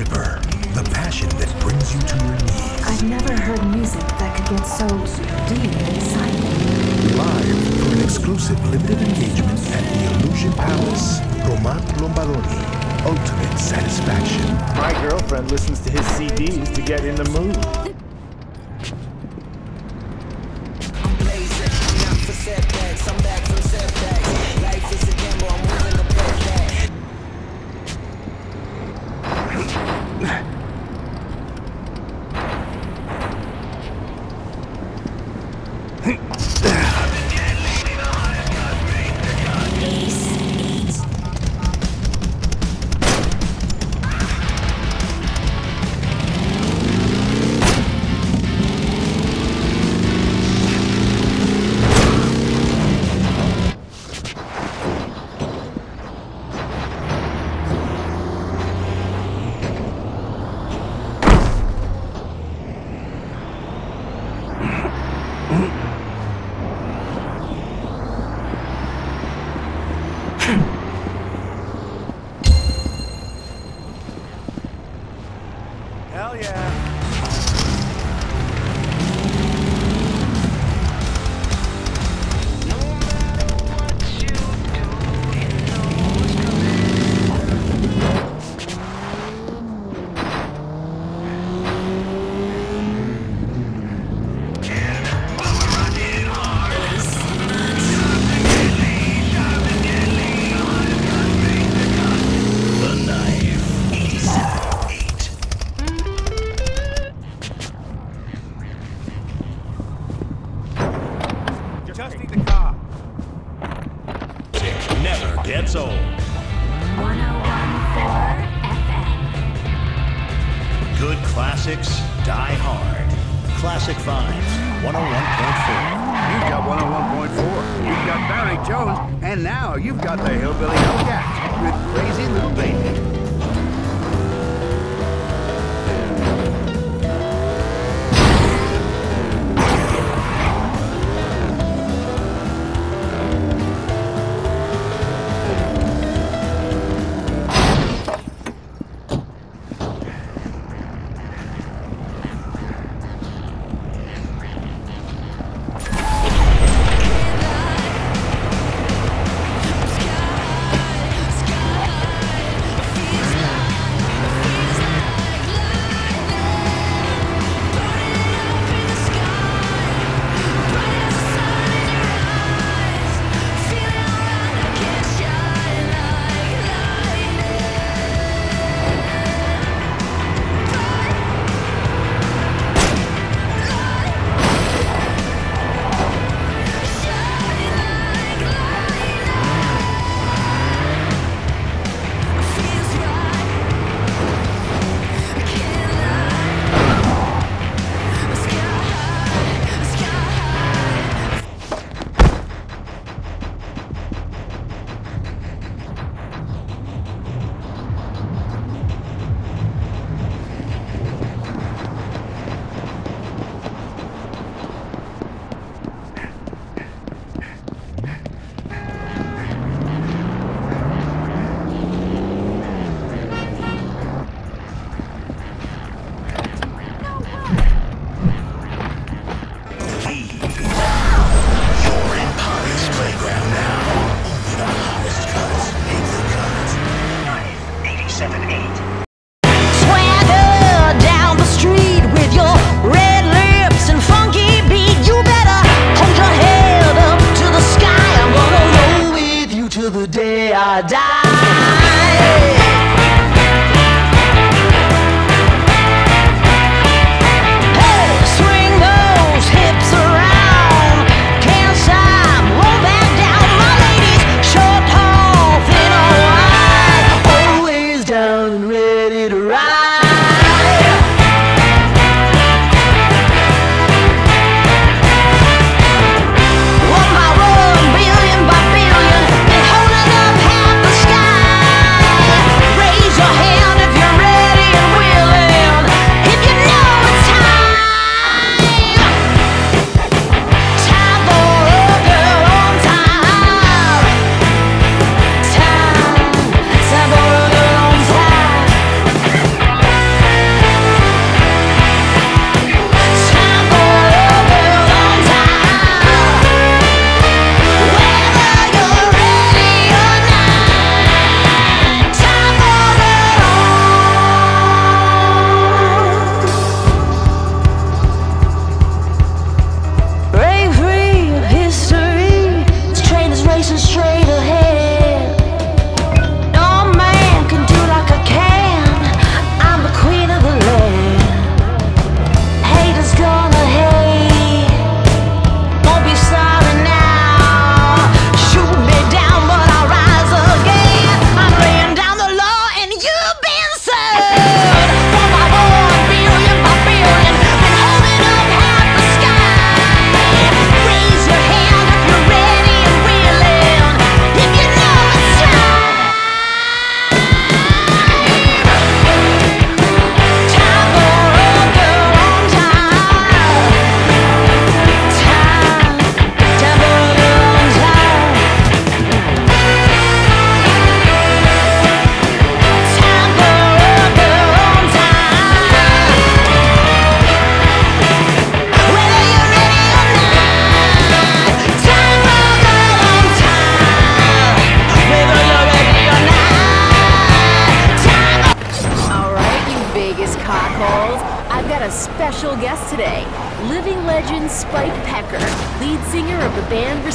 Gripper, the passion that brings you to your knees. I've never heard music that could get so deep inside me. Live for an exclusive limited engagement at the Illusion Palace, Roman Lombardoni, Ultimate satisfaction. My girlfriend listens to his CDs to get in the mood. は。Good classics die hard. Classic Vibes 101.4. You've got 101.4. You've got Barry Jones, and now you've got the Hillbilly Hellcats with Crazy Little Baby.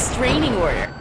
Restraining Order.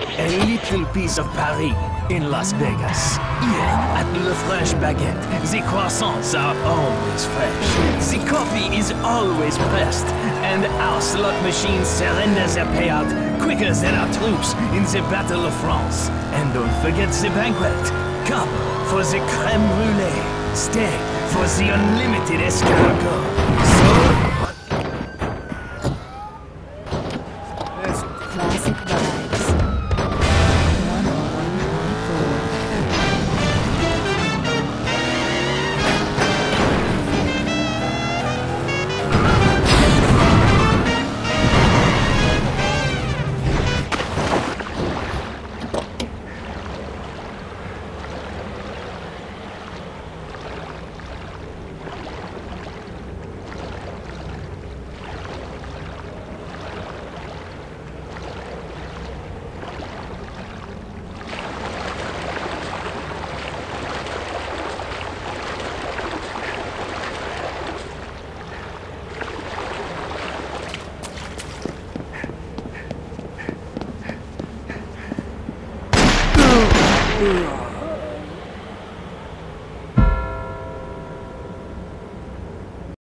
A little piece of Paris in Las Vegas. Here at Le Fresh Baguette, the croissants are always fresh. The coffee is always pressed. And our slot machines surrender their payout quicker than our troops in the Battle of France. And don't forget the banquet. Come for the creme brulee. Stay for the unlimited escargot.